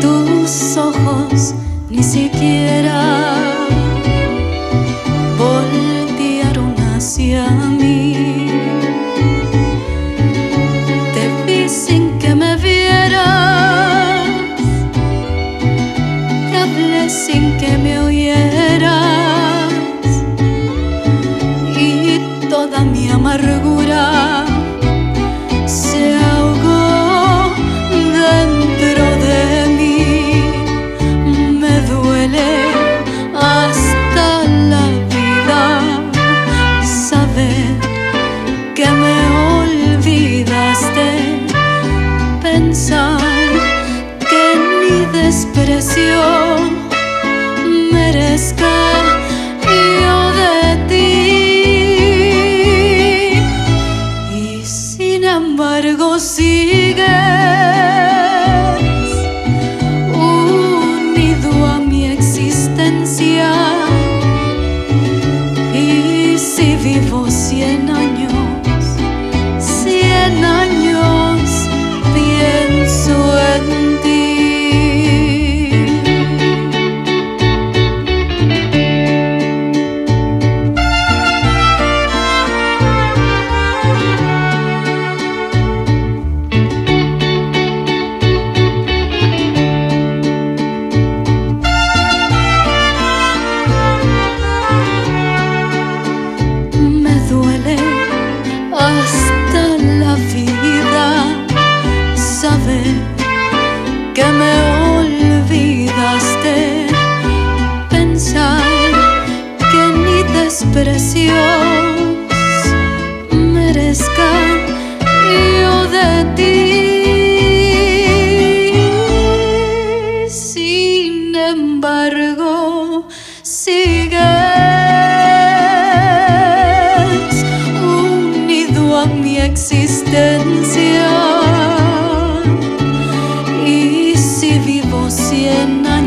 Tus ojos ni siquiera voltearon hacia mí. Te vi sin que me vieras, te hablé sin que me oyeras y toda mi amargura. Pensar que mi desprecio merezca yo de ti. Y sin embargo sigues que me olvidaste, pensar que ni desprecios merezca yo de ti. Sin embargo, sigues unido a mi existencia. and I